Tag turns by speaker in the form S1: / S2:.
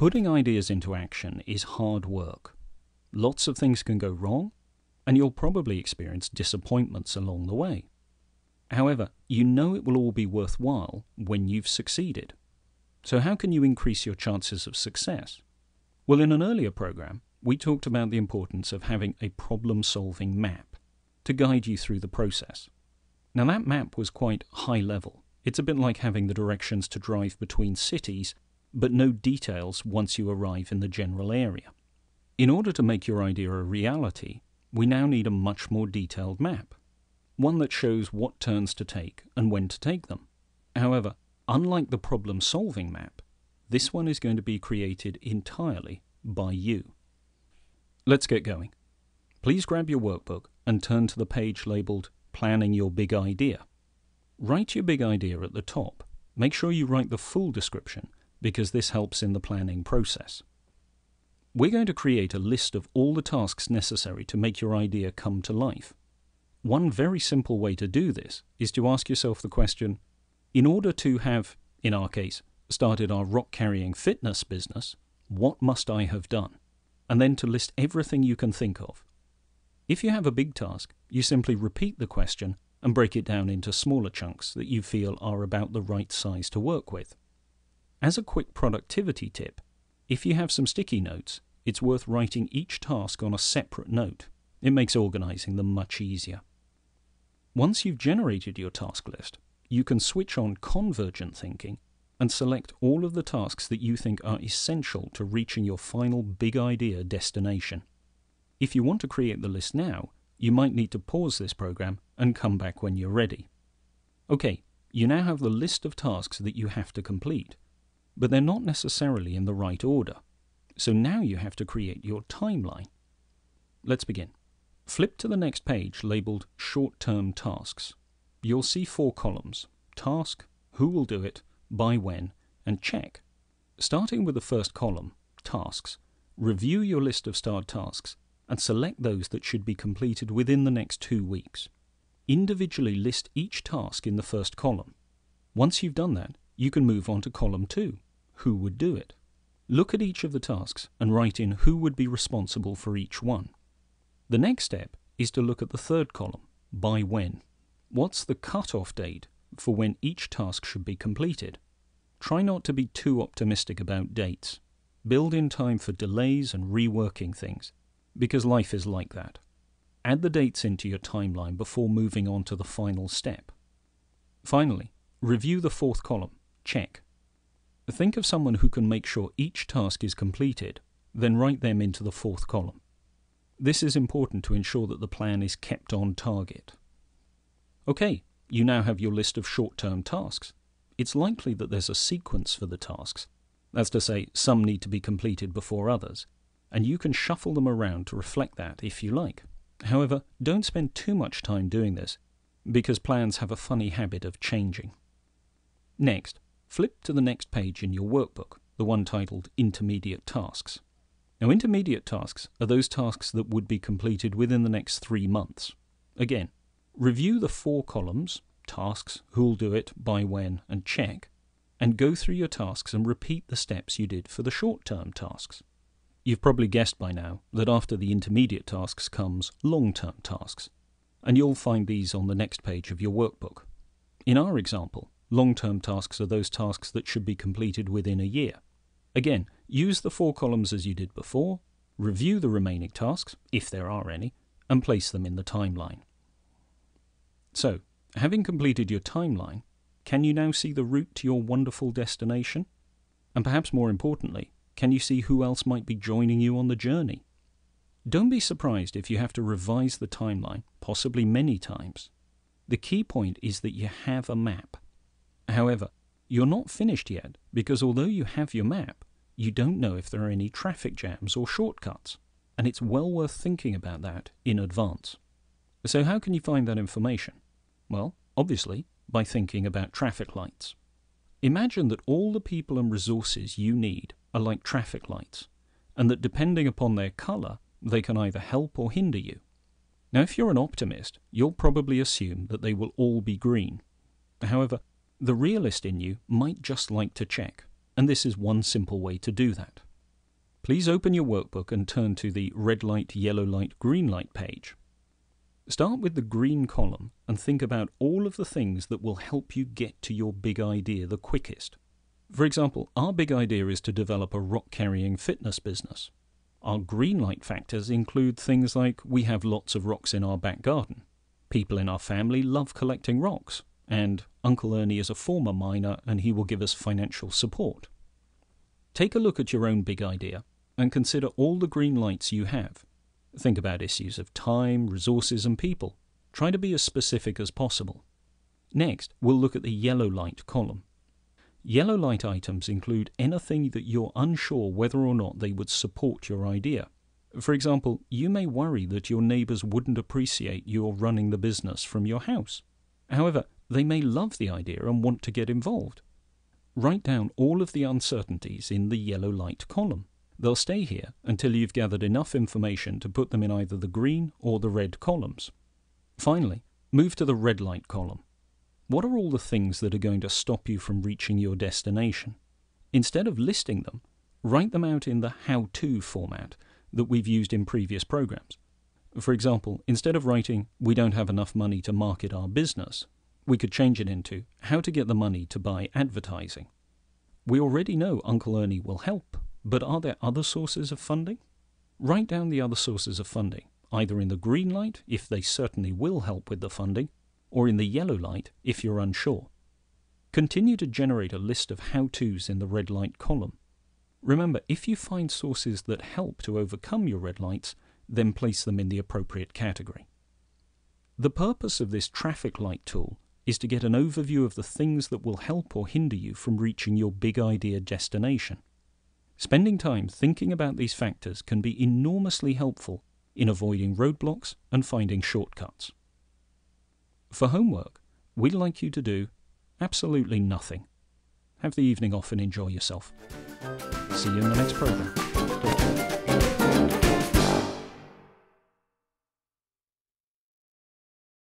S1: Putting ideas into action is hard work. Lots of things can go wrong, and you'll probably experience disappointments along the way. However, you know it will all be worthwhile when you've succeeded. So, how can you increase your chances of success? Well, in an earlier program, we talked about the importance of having a problem solving map to guide you through the process. Now, that map was quite high level. It's a bit like having the directions to drive between cities, but no details once you arrive in the general area. In order to make your idea a reality, we now need a much more detailed map, one that shows what turns to take and when to take them. However, unlike the problem solving map, this one is going to be created entirely by you. Let's get going. Please grab your workbook and turn to the page labeled Planning Your Big Idea. Write your big idea at the top. Make sure you write the full description because this helps in the planning process. We're going to create a list of all the tasks necessary to make your idea come to life. One very simple way to do this is to ask yourself the question in order to have, in our case, started our rock carrying fitness business, what must I have done? And then to list everything you can think of. If you have a big task, you simply repeat the question and break it down into smaller chunks that you feel are about the right size to work with. As a quick productivity tip, if you have some sticky notes, it's worth writing each task on a separate note. It makes organizing them much easier. Once you've generated your task list, you can switch on convergent thinking and select all of the tasks that you think are essential to reaching your final big idea destination. If you want to create the list now, you might need to pause this program and come back when you're ready. Okay, you now have the list of tasks that you have to complete but they're not necessarily in the right order. So now you have to create your timeline. Let's begin. Flip to the next page labeled Short Term Tasks. You'll see four columns Task, Who will do it, By when, and Check. Starting with the first column, Tasks, review your list of starred tasks and select those that should be completed within the next two weeks. Individually list each task in the first column. Once you've done that, you can move on to column 2 who would do it. Look at each of the tasks and write in who would be responsible for each one. The next step is to look at the third column, by when. What's the cut-off date for when each task should be completed? Try not to be too optimistic about dates. Build in time for delays and reworking things, because life is like that. Add the dates into your timeline before moving on to the final step. Finally, review the fourth column. Check. Think of someone who can make sure each task is completed, then write them into the fourth column. This is important to ensure that the plan is kept on target. Okay, you now have your list of short-term tasks. It's likely that there's a sequence for the tasks. That's to say, some need to be completed before others, and you can shuffle them around to reflect that if you like. However, don't spend too much time doing this, because plans have a funny habit of changing. Next, Flip to the next page in your workbook, the one titled Intermediate Tasks. Now, intermediate tasks are those tasks that would be completed within the next three months. Again, review the four columns tasks, who'll do it, by when, and check, and go through your tasks and repeat the steps you did for the short term tasks. You've probably guessed by now that after the intermediate tasks comes long term tasks, and you'll find these on the next page of your workbook. In our example, Long term tasks are those tasks that should be completed within a year. Again, use the four columns as you did before, review the remaining tasks, if there are any, and place them in the timeline. So, having completed your timeline, can you now see the route to your wonderful destination? And perhaps more importantly, can you see who else might be joining you on the journey? Don't be surprised if you have to revise the timeline, possibly many times. The key point is that you have a map. However, you're not finished yet because although you have your map, you don't know if there are any traffic jams or shortcuts, and it's well worth thinking about that in advance. So, how can you find that information? Well, obviously, by thinking about traffic lights. Imagine that all the people and resources you need are like traffic lights, and that depending upon their colour, they can either help or hinder you. Now, if you're an optimist, you'll probably assume that they will all be green. However, the realist in you might just like to check, and this is one simple way to do that. please open your workbook and turn to the red light, yellow light, green light page. Start with the green column and think about all of the things that will help you get to your big idea the quickest. For example, our big idea is to develop a rock carrying fitness business. Our green light factors include things like we have lots of rocks in our back garden, people in our family love collecting rocks, and Uncle Ernie is a former miner and he will give us financial support. Take a look at your own big idea and consider all the green lights you have. Think about issues of time, resources, and people. Try to be as specific as possible. Next, we'll look at the yellow light column. Yellow light items include anything that you're unsure whether or not they would support your idea. For example, you may worry that your neighbours wouldn't appreciate your running the business from your house. However, they may love the idea and want to get involved. Write down all of the uncertainties in the yellow light column. They'll stay here until you've gathered enough information to put them in either the green or the red columns. Finally, move to the red light column. What are all the things that are going to stop you from reaching your destination? Instead of listing them, write them out in the how to format that we've used in previous programs. For example, instead of writing, we don't have enough money to market our business, we could change it into how to get the money to buy advertising. We already know Uncle Ernie will help, but are there other sources of funding? Write down the other sources of funding, either in the green light, if they certainly will help with the funding, or in the yellow light if you're unsure. Continue to generate a list of how-tos in the red light column. Remember, if you find sources that help to overcome your red lights, then place them in the appropriate category. The purpose of this traffic light tool is to get an overview of the things that will help or hinder you from reaching your big idea destination. Spending time thinking about these factors can be enormously helpful in avoiding roadblocks and finding shortcuts. For homework, we'd like you to do absolutely nothing. Have the evening off and enjoy yourself. See you in the next program.